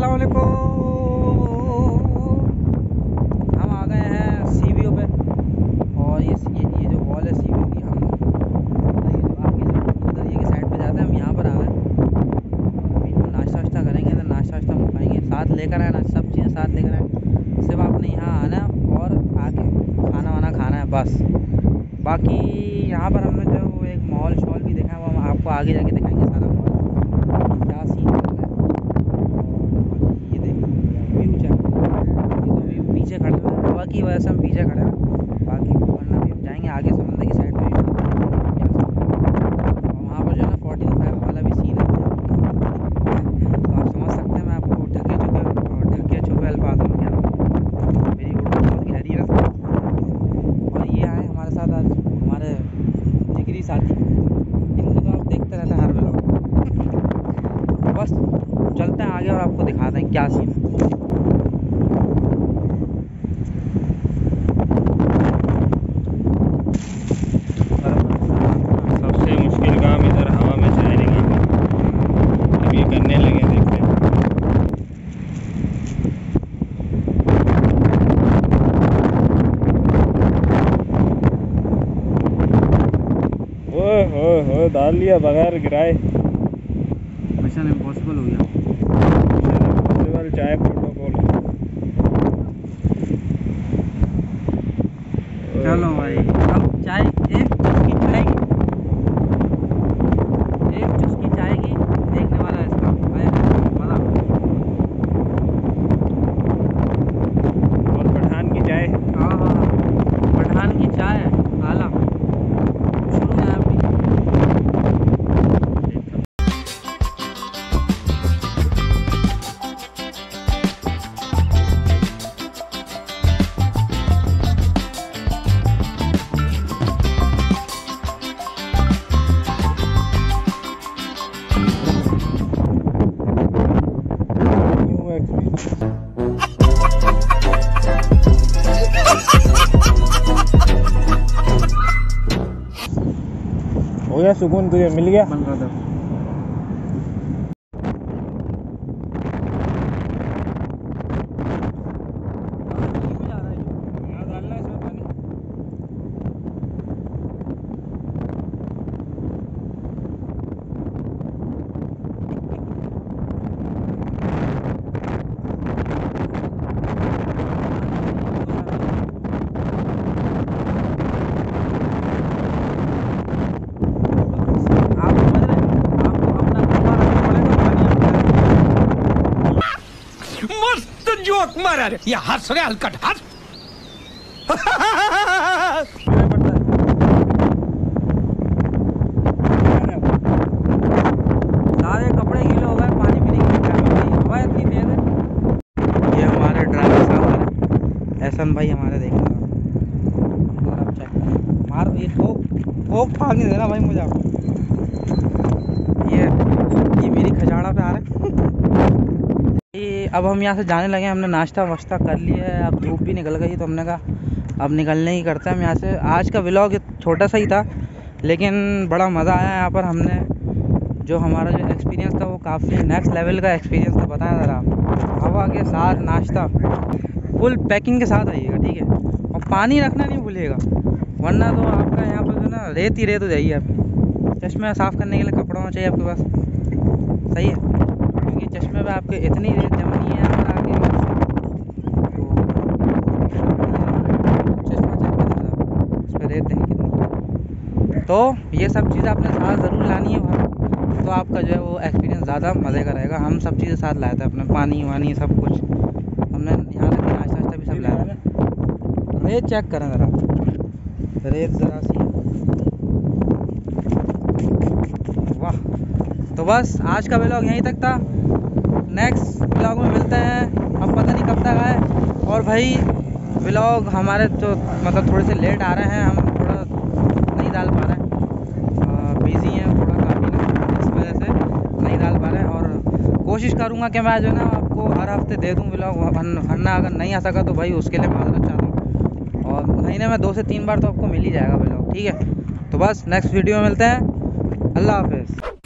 अस्सलाम वालेकुम। हम आ गए हैं सी वी ओ पे। और ये ये ये जो वॉल है सी वी ओ की, हम उधर ये साइड पे जाते हैं, हम यहाँ पर आ गए। अभी हम नाश्ता वाश्ता करेंगे तो नाश्ता वाश्ता हम खाएँगे। साथ लेकर आए ना, सब चीज़ें साथ लेकर आए। सिर्फ़ आपने यहाँ आना और आके खाना वाना खाना है, बस। बाकी यहाँ पर हमने जो एक मॉल शॉल भी देखा है, वो हम आपको आगे जाके दिखाएँगे सारा मॉल क्या सीन चल रहा है और ये देखो व्यू चेक ये तो व्यू पीछे खड़े हैं हवा की वजह से हम पीछे खड़े हैं बाकी वरना भी हम जाएँगे आगे समंदर की साइड में और वहाँ पर जो है ना फोर्टी फाइव वाला भी सीन है तो आप समझ सकते हैं मैं आपको ढके चुके और ढके छुपे अल्फाजों में क्या बताऊँ। मेरी उर्दू बहुत गहरी है और ये आए हमारे साथ आज हमारे जिगरी साथी इनको तो आप देखते रहते हैं हर व्लॉग बस चलते हैं आगे और आपको दिखाते हैं क्या सीन सबसे मुश्किल काम इधर हवा में लगे हैं डाल लिया, बगैर गिराए। इम्पॉसिबल हो गया। चाय हो गया सुकून तुझे मिल गया बन रहा था आप समझ रहे हैं आपको अपना कपड़ा रखना पड़ेगा पानी अंदर मस्त जोक मारा रे। या हमारे ड्राइवर साहब एहसन भाई हमारे देख रहे मार, ये ठोक ठोक नहीं देना भाई मुझे। ये ये मेरी खजाड़ा पे आ रहा है। ये अब हम यहाँ से जाने लगे हैं, हमने नाश्ता वाश्ता कर लिया है, अब धूप भी निकल गई तो हमने कहा, अब निकलने ही करते हैं हम यहाँ से। आज का व्लॉग छोटा सा ही था, लेकिन बड़ा मज़ा आया यहाँ पर। हमने जो हमारा जो एक्सपीरियंस था वो काफ़ी नेक्स्ट लेवल का एक्सपीरियंस था, बताया ज़रा हवा के साथ नाश्ता फुल पैकिंग के साथ आइएगा, ठीक है? और पानी रखना नहीं भूलिएगा, वरना तो आपका यहाँ पर जो ना, रेत ही रेत हो जाएगी आपकी। चश्मे साफ़ करने के लिए कपड़ा होना चाहिए आपके पास। सही है? चश्मे आपके इतनी रेत जमनी है आगे तो उस रेत देखें कितनी तो ये सब चीज़ें आपने साथ ज़रूर लानी है वहाँ तो आपका जो है वो एक्सपीरियंस ज़्यादा मज़े का रहेगा। हम सब चीज़ें साथ लाए थे अपने, पानी वानी सब कुछ। हमने यहाँ कि नाश्ता वाश्ता भी सब लाया था। रेत चेक करें ज़रा। रेत ज़रा सी। वाह। तो बस आज का व्लॉग यहीं तक था। नेक्स्ट ब्लॉग में मिलते हैं। अब पता नहीं कब तक आए। और भाई ब्लॉग हमारे तो मतलब थोड़े से लेट आ रहे हैं। हम थोड़ा नहीं डाल पा रहे हैं। बिज़ी हैं थोड़ा काफ़ी इस वजह से नहीं डाल पा रहे हैं। और कोशिश करूँगा कि मैं जो है ना आपको हर हफ़्ते दे दूँ ब्लॉग वरना अगर नहीं आ सका तो भाई उसके लिए माजरत चाहता हूँ। और महीने में दो से तीन बार तो आपको मिल ही जाएगा ब्लॉग ठीक है? तो बस नेक्स्ट वीडियो में मिलते हैं। अल्लाह हाफिज़।